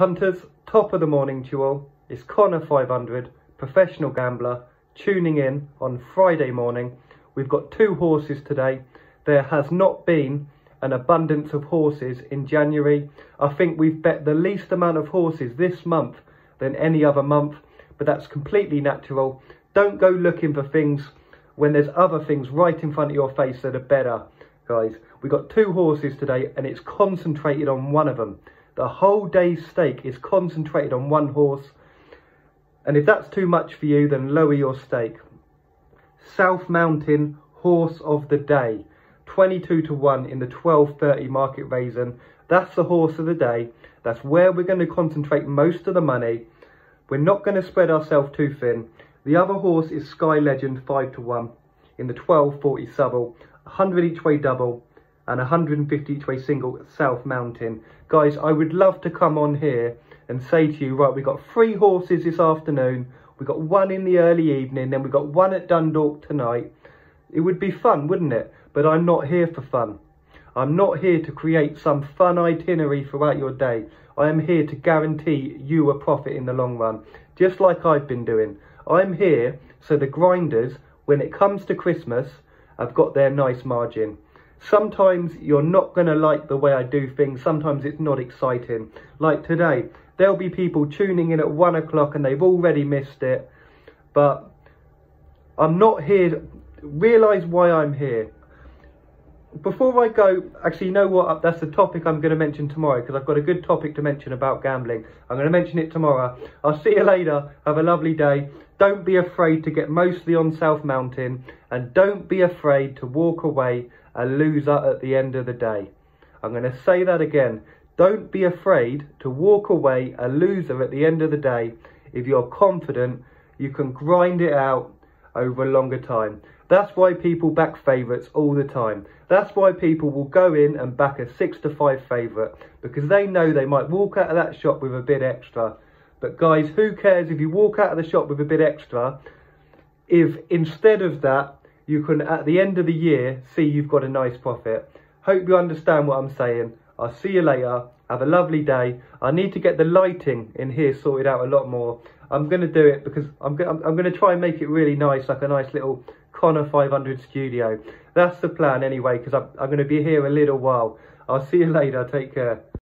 Hunters, top of the morning to you all. It's Connor 500, professional gambler, tuning in on Friday morning. We've got two horses today. There has not been an abundance of horses in January. I think we've bet the least amount of horses this month than any other month, but that's completely natural. Don't go looking for things when there's other things right in front of your face that are better, guys. We've got two horses today and it's concentrated on one of them. The whole day's stake is concentrated on one horse. And if that's too much for you, then lower your stake. South Mountain Horse of the Day. 22 to 1 in the 12.30 Market Rasen. That's the horse of the day. That's where we're going to concentrate most of the money. We're not going to spread ourselves too thin. The other horse is Sky Legend 5 to 1 in the 12.40 Southwell. 100 each way double and 150 each way single South Mountain. Guys, I would love to come on here and say to you, right, we've got three horses this afternoon. We've got one in the early evening, then we've got one at Dundalk tonight. It would be fun, wouldn't it? But I'm not here for fun. I'm not here to create some fun itinerary throughout your day. I am here to guarantee you a profit in the long run, just like I've been doing. I'm here so the grinders, when it comes to Christmas, have got their nice margin. Sometimes you're not going to like the way I do things. Sometimes it's not exciting. Like today, there'll be people tuning in at one o'clock and they've already missed it. But I'm not here. Realise why I'm here before I go, actually, you know what? Uh, that's the topic I'm going to mention tomorrow because I've got a good topic to mention about gambling. I'm going to mention it tomorrow. I'll see you later. Have a lovely day. Don't be afraid to get mostly on South Mountain and don't be afraid to walk away a loser at the end of the day. I'm going to say that again. Don't be afraid to walk away a loser at the end of the day if you're confident you can grind it out over a longer time. That's why people back favourites all the time. That's why people will go in and back a 6 to 5 favourite because they know they might walk out of that shop with a bit extra. But guys, who cares if you walk out of the shop with a bit extra if instead of that you can at the end of the year see you've got a nice profit. Hope you understand what I'm saying. I'll see you later. Have a lovely day. I need to get the lighting in here sorted out a lot more. I'm going to do it because I'm, I'm, I'm going to try and make it really nice, like a nice little Connor 500 studio. That's the plan anyway, because I'm, I'm going to be here a little while. I'll see you later. Take care.